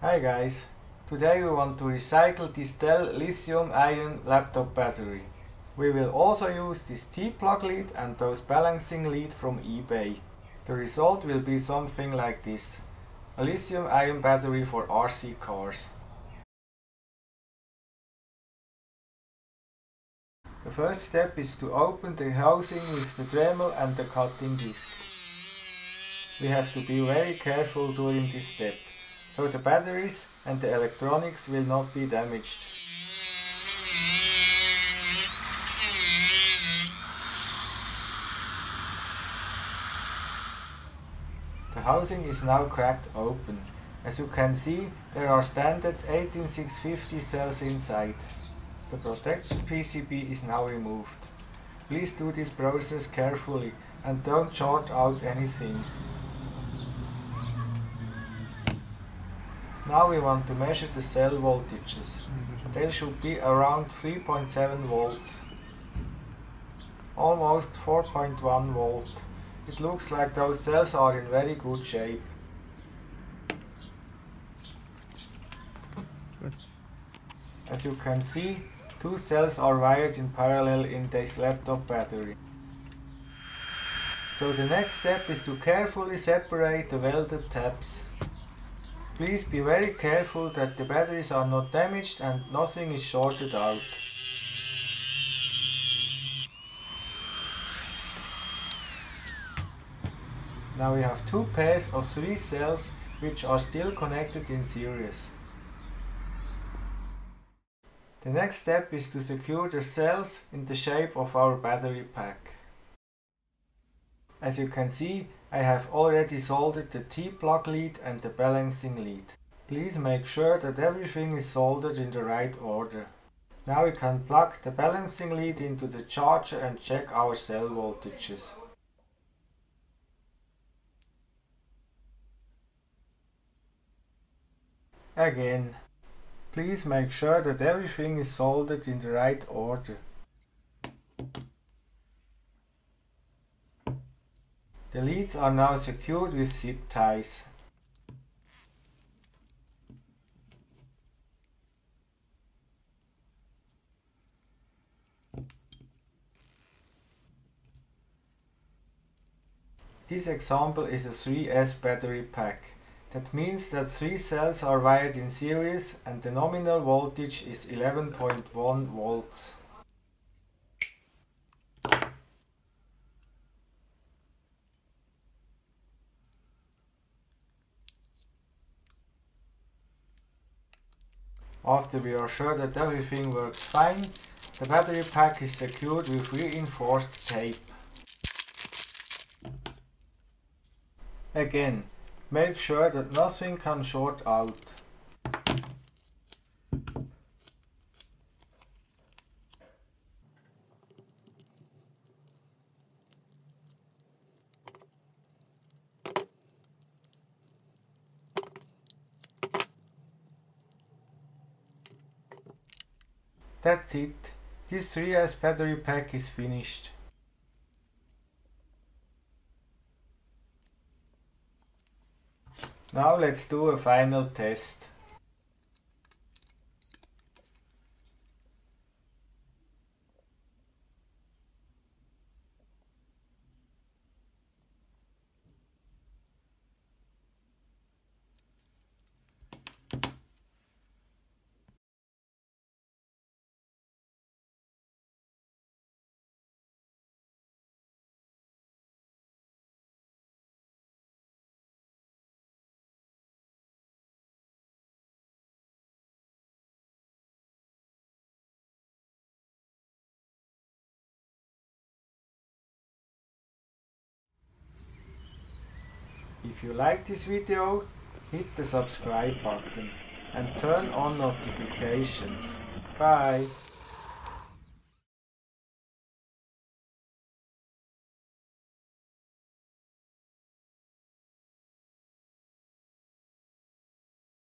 Hi guys, today we want to recycle this Dell lithium-ion laptop battery. We will also use this T-plug lead and those balancing lead from eBay. The result will be something like this. A lithium-ion battery for RC cars. The first step is to open the housing with the Dremel and the cutting disc. We have to be very careful during this step, so the batteries and the electronics will not be damaged. The housing is now cracked open. As you can see, there are standard 18650 cells inside. The protection PCB is now removed. Please do this process carefully and don't short out anything. Now we want to measure the cell voltages. Mhm. They should be around 3.7 volts. Almost 4.1 volt. It looks like those cells are in very good shape. As you can see, two cells are wired in parallel in this laptop battery. So the next step is to carefully separate the welded tabs. Please be very careful that the batteries are not damaged and nothing is shorted out. Now we have two pairs of three cells which are still connected in series. The next step is to secure the cells in the shape of our battery pack. As you can see, I have already soldered the T-plug lead and the balancing lead. Please make sure that everything is soldered in the right order. Now we can plug the balancing lead into the charger and check our cell voltages. Again, please make sure that everything is soldered in the right order. The leads are now secured with zip ties. This example is a 3S battery pack. That means that three cells are wired in series and the nominal voltage is 11.1 volts. After we are sure that everything works fine, the battery pack is secured with reinforced tape. Again, make sure that nothing can short out. That's it. This 3S battery pack is finished. Now let's do a final test. If you like this video, hit the subscribe button and turn on notifications. Bye!